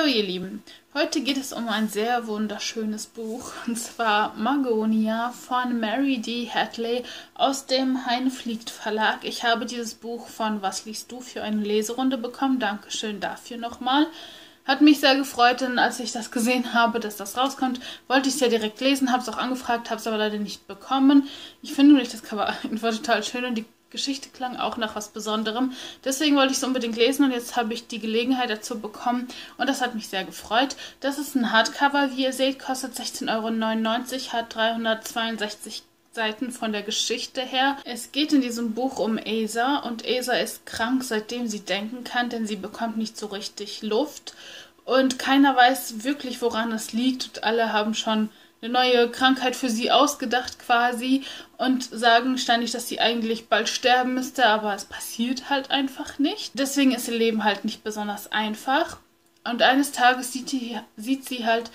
Hallo ihr Lieben, heute geht es um ein sehr wunderschönes Buch und zwar Magonia von Mary D. Hadley aus dem Heinfliegt Verlag. Ich habe dieses Buch von Was liest du für eine Leserunde bekommen. Dankeschön dafür nochmal. Hat mich sehr gefreut, denn als ich das gesehen habe, dass das rauskommt, wollte ich es ja direkt lesen, habe es auch angefragt, habe es aber leider nicht bekommen. Ich finde nämlich das Cover einfach total schön und die Geschichte klang auch nach was Besonderem. Deswegen wollte ich es unbedingt lesen und jetzt habe ich die Gelegenheit dazu bekommen und das hat mich sehr gefreut. Das ist ein Hardcover, wie ihr seht, kostet 16,99 Euro, hat 362 Seiten von der Geschichte her. Es geht in diesem Buch um Asa und Asa ist krank, seitdem sie denken kann, denn sie bekommt nicht so richtig Luft und keiner weiß wirklich, woran es liegt und alle haben schon eine neue Krankheit für sie ausgedacht quasi und sagen ständig, dass sie eigentlich bald sterben müsste, aber es passiert halt einfach nicht. Deswegen ist ihr Leben halt nicht besonders einfach. Und eines Tages sieht, die, sieht sie halt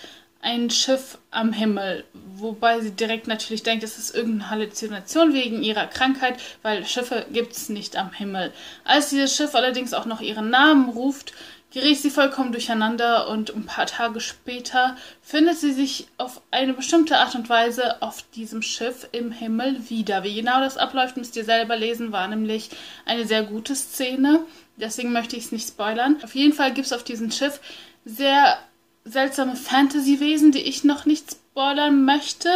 ein Schiff am Himmel, wobei sie direkt natürlich denkt, es ist irgendeine Halluzination wegen ihrer Krankheit, weil Schiffe gibt es nicht am Himmel. Als dieses Schiff allerdings auch noch ihren Namen ruft, gerät sie vollkommen durcheinander und ein paar Tage später findet sie sich auf eine bestimmte Art und Weise auf diesem Schiff im Himmel wieder. Wie genau das abläuft, müsst ihr selber lesen, war nämlich eine sehr gute Szene. Deswegen möchte ich es nicht spoilern. Auf jeden Fall gibt es auf diesem Schiff sehr seltsame Fantasy-Wesen, die ich noch nicht spoilern möchte,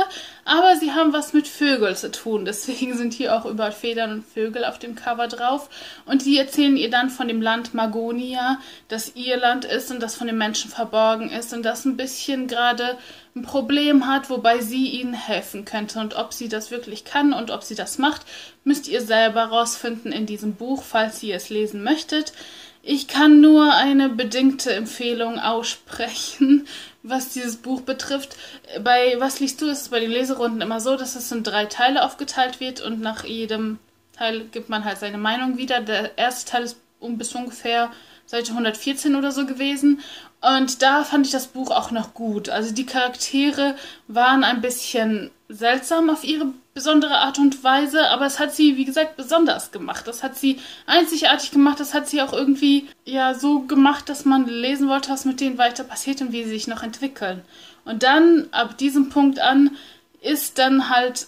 aber sie haben was mit Vögeln zu tun. Deswegen sind hier auch überall Federn und Vögel auf dem Cover drauf. Und die erzählen ihr dann von dem Land Magonia, das ihr Land ist und das von den Menschen verborgen ist und das ein bisschen gerade ein Problem hat, wobei sie ihnen helfen könnte. Und ob sie das wirklich kann und ob sie das macht, müsst ihr selber rausfinden in diesem Buch, falls ihr es lesen möchtet. Ich kann nur eine bedingte Empfehlung aussprechen, was dieses Buch betrifft. Bei Was liest du ist es bei den Leserunden immer so, dass es in drei Teile aufgeteilt wird und nach jedem Teil gibt man halt seine Meinung wieder. Der erste Teil ist um bis ungefähr Seite 114 oder so gewesen. Und da fand ich das Buch auch noch gut. Also die Charaktere waren ein bisschen seltsam auf ihre besondere Art und Weise, aber es hat sie, wie gesagt, besonders gemacht. Das hat sie einzigartig gemacht, das hat sie auch irgendwie ja so gemacht, dass man lesen wollte, was mit denen weiter passiert und wie sie sich noch entwickeln. Und dann, ab diesem Punkt an, ist dann halt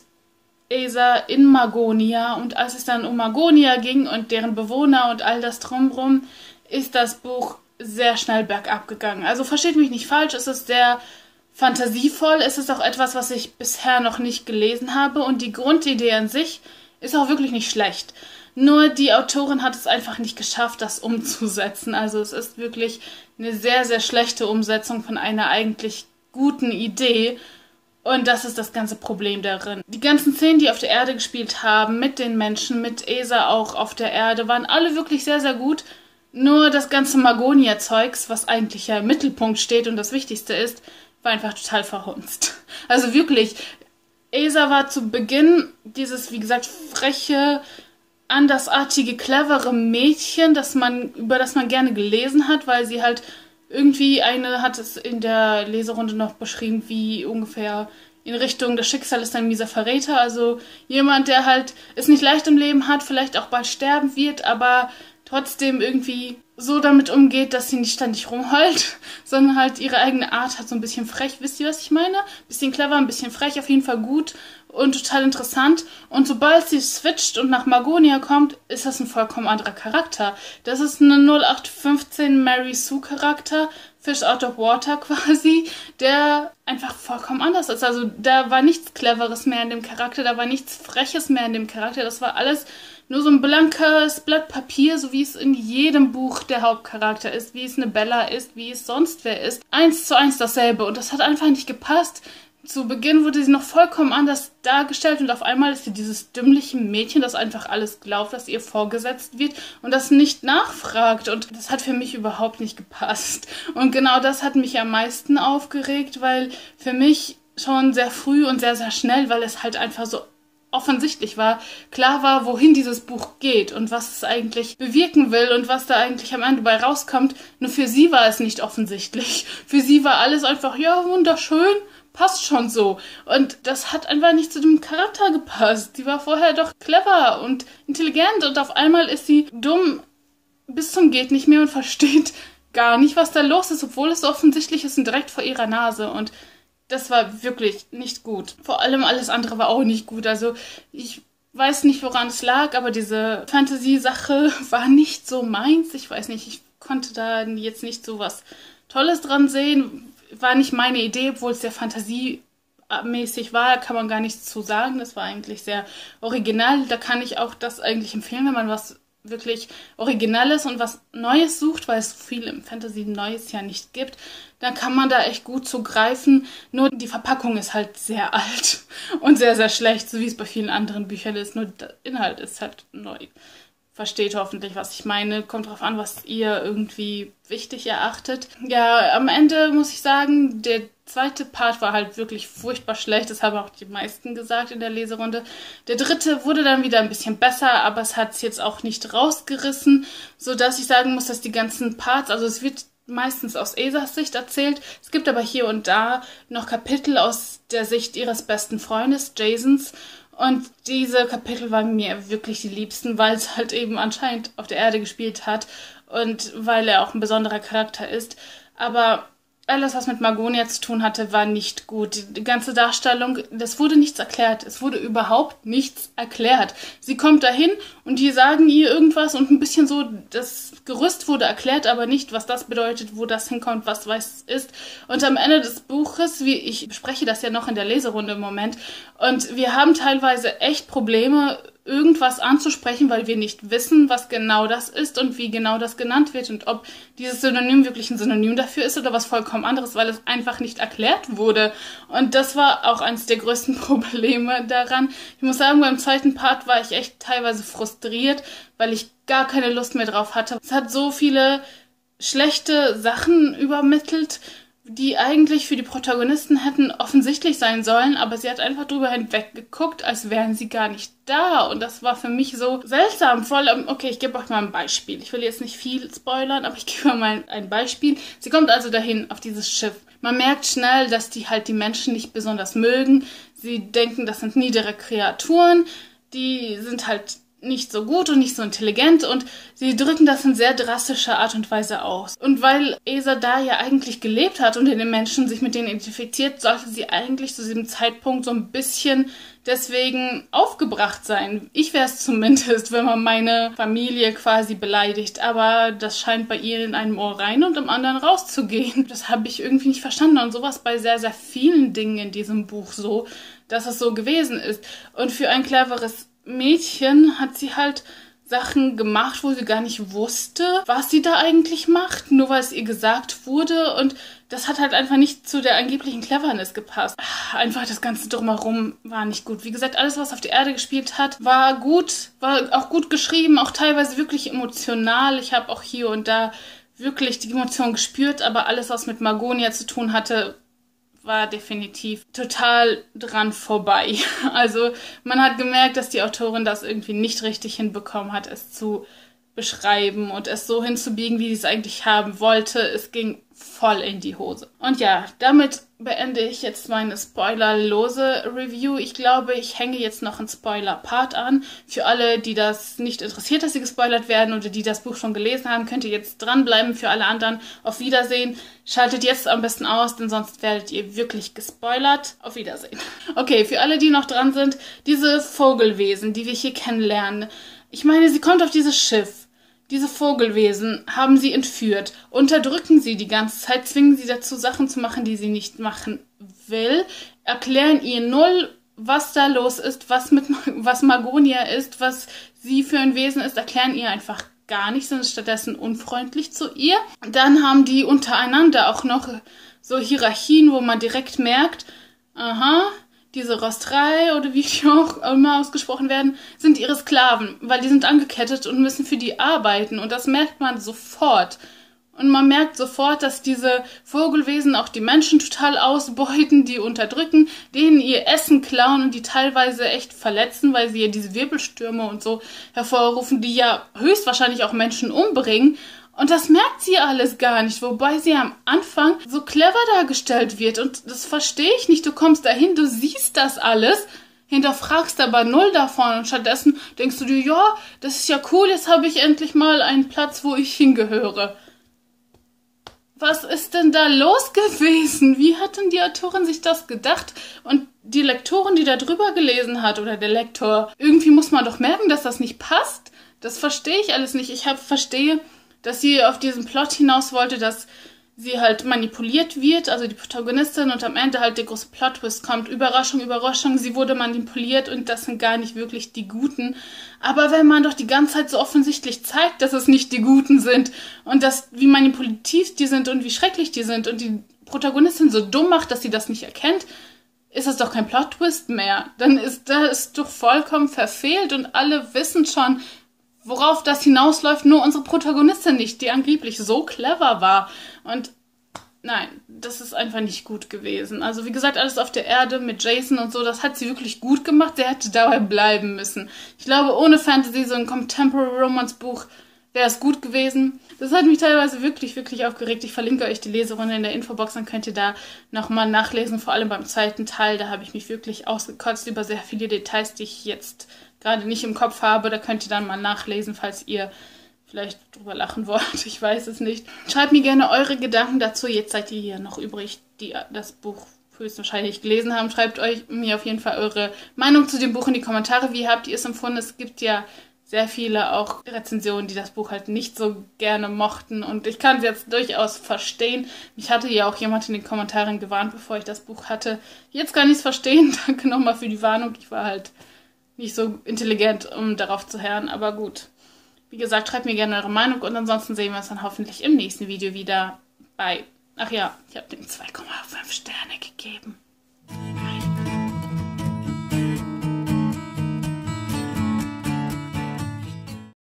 Asa in Magonia und als es dann um Magonia ging und deren Bewohner und all das drumherum, ist das Buch sehr schnell bergab gegangen. Also versteht mich nicht falsch, es ist sehr fantasievoll, es ist auch etwas, was ich bisher noch nicht gelesen habe und die Grundidee an sich ist auch wirklich nicht schlecht. Nur die Autorin hat es einfach nicht geschafft, das umzusetzen. Also es ist wirklich eine sehr, sehr schlechte Umsetzung von einer eigentlich guten Idee. Und das ist das ganze Problem darin. Die ganzen Szenen, die auf der Erde gespielt haben, mit den Menschen, mit Esa auch auf der Erde, waren alle wirklich sehr, sehr gut. Nur das ganze Magonia-Zeugs, was eigentlich ja im Mittelpunkt steht und das Wichtigste ist, war einfach total verhunzt. Also wirklich, Esa war zu Beginn dieses, wie gesagt, freche, andersartige, clevere Mädchen, das man, über das man gerne gelesen hat, weil sie halt irgendwie eine hat es in der Leserunde noch beschrieben, wie ungefähr in Richtung das Schicksal ist ein mieser Verräter, also jemand, der halt es nicht leicht im Leben hat, vielleicht auch bald sterben wird, aber trotzdem irgendwie so damit umgeht, dass sie nicht ständig rumheult, sondern halt ihre eigene Art hat, so ein bisschen frech. Wisst ihr, was ich meine? Bisschen clever, ein bisschen frech, auf jeden Fall gut und total interessant. Und sobald sie switcht und nach Magonia kommt, ist das ein vollkommen anderer Charakter. Das ist eine 0815 Mary Sue Charakter, Fish out of water quasi, der einfach vollkommen anders ist. Also da war nichts Cleveres mehr in dem Charakter, da war nichts Freches mehr in dem Charakter. Das war alles nur so ein blankes Blatt Papier, so wie es in jedem Buch der Hauptcharakter ist, wie es eine Bella ist, wie es sonst wer ist. Eins zu eins dasselbe und das hat einfach nicht gepasst. Zu Beginn wurde sie noch vollkommen anders dargestellt und auf einmal ist sie dieses dümmliche Mädchen, das einfach alles glaubt, was ihr vorgesetzt wird und das nicht nachfragt. Und das hat für mich überhaupt nicht gepasst. Und genau das hat mich am meisten aufgeregt, weil für mich schon sehr früh und sehr, sehr schnell, weil es halt einfach so offensichtlich war, klar war, wohin dieses Buch geht und was es eigentlich bewirken will und was da eigentlich am Ende bei rauskommt. Nur für sie war es nicht offensichtlich. Für sie war alles einfach, ja, wunderschön, passt schon so. Und das hat einfach nicht zu dem Charakter gepasst. Die war vorher doch clever und intelligent und auf einmal ist sie dumm bis zum geht nicht mehr und versteht gar nicht, was da los ist, obwohl es so offensichtlich ist und direkt vor ihrer Nase. Und das war wirklich nicht gut. Vor allem alles andere war auch nicht gut. Also ich weiß nicht, woran es lag, aber diese Fantasy-Sache war nicht so meins. Ich weiß nicht, ich konnte da jetzt nicht so was Tolles dran sehen. War nicht meine Idee, obwohl es sehr fantasiemäßig war, kann man gar nichts zu sagen. Das war eigentlich sehr original. Da kann ich auch das eigentlich empfehlen, wenn man was wirklich Originelles und was Neues sucht, weil es viel im Fantasy Neues ja nicht gibt, dann kann man da echt gut zugreifen. Nur die Verpackung ist halt sehr alt und sehr, sehr schlecht, so wie es bei vielen anderen Büchern ist. Nur der Inhalt ist halt neu. Versteht hoffentlich, was ich meine. Kommt drauf an, was ihr irgendwie wichtig erachtet. Ja, am Ende muss ich sagen, der zweite Part war halt wirklich furchtbar schlecht. Das haben auch die meisten gesagt in der Leserunde. Der dritte wurde dann wieder ein bisschen besser, aber es hat es jetzt auch nicht rausgerissen, sodass ich sagen muss, dass die ganzen Parts, also es wird meistens aus Esas Sicht erzählt. Es gibt aber hier und da noch Kapitel aus der Sicht ihres besten Freundes, Jasons. Und diese Kapitel waren mir wirklich die liebsten, weil es halt eben anscheinend auf der Erde gespielt hat und weil er auch ein besonderer Charakter ist. Aber alles, was mit Margonia zu tun hatte, war nicht gut. Die ganze Darstellung, das wurde nichts erklärt. Es wurde überhaupt nichts erklärt. Sie kommt dahin und die sagen ihr irgendwas und ein bisschen so, das Gerüst wurde erklärt, aber nicht, was das bedeutet, wo das hinkommt, was weiß ist. Und am Ende des Buches, wie ich bespreche das ja noch in der Leserunde im Moment, und wir haben teilweise echt Probleme, irgendwas anzusprechen, weil wir nicht wissen, was genau das ist und wie genau das genannt wird und ob dieses Synonym wirklich ein Synonym dafür ist oder was vollkommen anderes, weil es einfach nicht erklärt wurde. Und das war auch eines der größten Probleme daran. Ich muss sagen, beim zweiten Part war ich echt teilweise frustriert, weil ich gar keine Lust mehr drauf hatte. Es hat so viele schlechte Sachen übermittelt die eigentlich für die Protagonisten hätten offensichtlich sein sollen, aber sie hat einfach drüber hinweggeguckt, als wären sie gar nicht da. Und das war für mich so seltsam. Vor allem, okay, ich gebe euch mal ein Beispiel. Ich will jetzt nicht viel spoilern, aber ich gebe mal ein Beispiel. Sie kommt also dahin auf dieses Schiff. Man merkt schnell, dass die halt die Menschen nicht besonders mögen. Sie denken, das sind niedere Kreaturen. Die sind halt nicht so gut und nicht so intelligent und sie drücken das in sehr drastischer Art und Weise aus. Und weil Esa da ja eigentlich gelebt hat und in den Menschen sich mit denen identifiziert, sollte sie eigentlich zu diesem Zeitpunkt so ein bisschen deswegen aufgebracht sein. Ich wäre es zumindest, wenn man meine Familie quasi beleidigt, aber das scheint bei ihr in einem Ohr rein und im anderen rauszugehen. Das habe ich irgendwie nicht verstanden und sowas bei sehr, sehr vielen Dingen in diesem Buch so, dass es so gewesen ist. Und für ein cleveres Mädchen hat sie halt Sachen gemacht, wo sie gar nicht wusste, was sie da eigentlich macht, nur weil es ihr gesagt wurde und das hat halt einfach nicht zu der angeblichen Cleverness gepasst. Einfach das Ganze drumherum war nicht gut. Wie gesagt, alles, was auf der Erde gespielt hat, war gut, war auch gut geschrieben, auch teilweise wirklich emotional. Ich habe auch hier und da wirklich die Emotion gespürt, aber alles, was mit Margonia zu tun hatte, war definitiv total dran vorbei. Also man hat gemerkt, dass die Autorin das irgendwie nicht richtig hinbekommen hat, es zu beschreiben und es so hinzubiegen, wie sie es eigentlich haben wollte. Es ging voll in die Hose. Und ja, damit beende ich jetzt meine spoilerlose Review. Ich glaube, ich hänge jetzt noch einen Spoiler-Part an. Für alle, die das nicht interessiert, dass sie gespoilert werden oder die das Buch schon gelesen haben, könnt ihr jetzt dranbleiben. Für alle anderen auf Wiedersehen. Schaltet jetzt am besten aus, denn sonst werdet ihr wirklich gespoilert. Auf Wiedersehen. Okay, für alle, die noch dran sind, diese Vogelwesen, die wir hier kennenlernen. Ich meine, sie kommt auf dieses Schiff diese Vogelwesen haben sie entführt, unterdrücken sie die ganze Zeit, zwingen sie dazu, Sachen zu machen, die sie nicht machen will, erklären ihr null, was da los ist, was mit was Magonia ist, was sie für ein Wesen ist, erklären ihr einfach gar nicht, sind stattdessen unfreundlich zu ihr. Dann haben die untereinander auch noch so Hierarchien, wo man direkt merkt, aha, diese Rostrei oder wie die auch immer ausgesprochen werden, sind ihre Sklaven, weil die sind angekettet und müssen für die arbeiten und das merkt man sofort. Und man merkt sofort, dass diese Vogelwesen auch die Menschen total ausbeuten, die unterdrücken, denen ihr Essen klauen und die teilweise echt verletzen, weil sie ja diese Wirbelstürme und so hervorrufen, die ja höchstwahrscheinlich auch Menschen umbringen. Und das merkt sie alles gar nicht, wobei sie am Anfang so clever dargestellt wird. Und das verstehe ich nicht. Du kommst dahin, du siehst das alles, hinterfragst aber null davon. Und stattdessen denkst du dir, ja, das ist ja cool, jetzt habe ich endlich mal einen Platz, wo ich hingehöre. was ist denn da los gewesen? Wie hat denn die Autorin sich das gedacht? Und die Lektorin, die da drüber gelesen hat, oder der Lektor, irgendwie muss man doch merken, dass das nicht passt. Das verstehe ich alles nicht. Ich hab, verstehe, dass sie auf diesen Plot hinaus wollte, dass sie halt manipuliert wird, also die Protagonistin, und am Ende halt der große Plot-Twist kommt. Überraschung, Überraschung, sie wurde manipuliert und das sind gar nicht wirklich die Guten. Aber wenn man doch die ganze Zeit so offensichtlich zeigt, dass es nicht die Guten sind und dass, wie manipulativ die sind und wie schrecklich die sind und die Protagonistin so dumm macht, dass sie das nicht erkennt, ist das doch kein Plot-Twist mehr. Dann ist das doch vollkommen verfehlt und alle wissen schon, worauf das hinausläuft, nur unsere Protagonistin nicht, die angeblich so clever war. Und nein, das ist einfach nicht gut gewesen. Also wie gesagt, alles auf der Erde mit Jason und so, das hat sie wirklich gut gemacht. Sie hätte dabei bleiben müssen. Ich glaube, ohne Fantasy, so ein Contemporary Romance Buch, wäre es gut gewesen. Das hat mich teilweise wirklich, wirklich aufgeregt. Ich verlinke euch die Leserunde in der Infobox, dann könnt ihr da nochmal nachlesen. Vor allem beim zweiten Teil, da habe ich mich wirklich ausgekotzt über sehr viele Details, die ich jetzt gerade nicht im Kopf habe. Da könnt ihr dann mal nachlesen, falls ihr vielleicht drüber lachen wollt. Ich weiß es nicht. Schreibt mir gerne eure Gedanken dazu. Jetzt seid ihr hier noch übrig, die das Buch höchstwahrscheinlich gelesen haben. Schreibt euch mir auf jeden Fall eure Meinung zu dem Buch in die Kommentare. Wie habt ihr es empfunden? Es gibt ja sehr viele auch Rezensionen, die das Buch halt nicht so gerne mochten. Und ich kann es jetzt durchaus verstehen. Mich hatte ja auch jemand in den Kommentaren gewarnt, bevor ich das Buch hatte. Jetzt kann ich es verstehen. Danke nochmal für die Warnung. Ich war halt nicht so intelligent, um darauf zu hören, aber gut. Wie gesagt, schreibt mir gerne eure Meinung und ansonsten sehen wir uns dann hoffentlich im nächsten Video wieder bei. Ach ja, ich habe dem 2,5 Sterne gegeben.